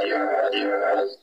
Adiós.